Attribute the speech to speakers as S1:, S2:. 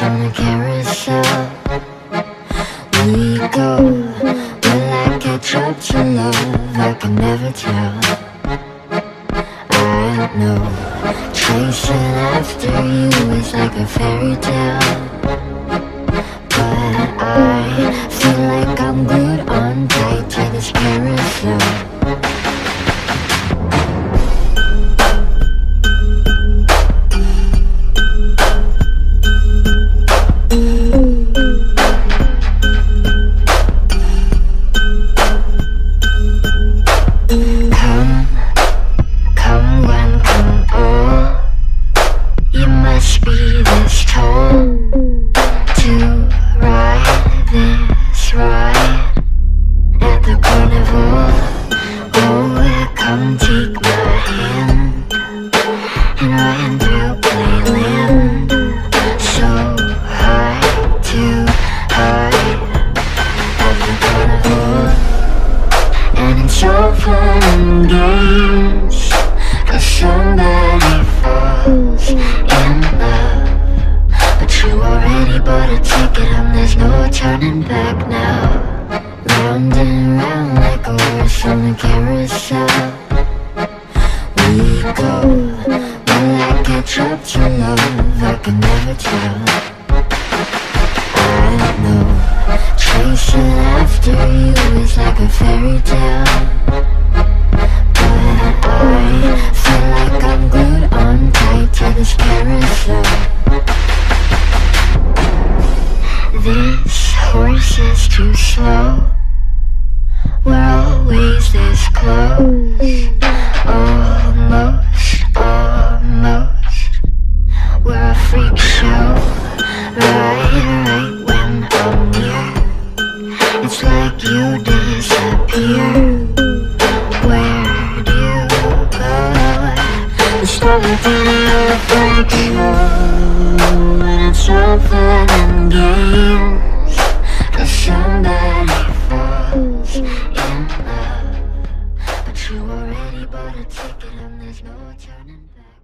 S1: a a carousel. We go, will I catch up to love? I can never tell. I know, chasing after you is like a fairy tale. But I feel like I'm glued on tight to this carousel and games Cause somebody falls in love. But you already bought a ticket and there's no turning back now. Round and round like a horse on a carousel. We go, will I catch up to love? I can never tell. I know Chasing after you is like a fairy tale This horse is too slow. We're always this close. Almost, almost. We're a freak show. Right, right when I'm near It's like you disappear. Where do you go? Start of a And it's all fun and games Cause somebody falls in love But you already bought a ticket and there's no turning back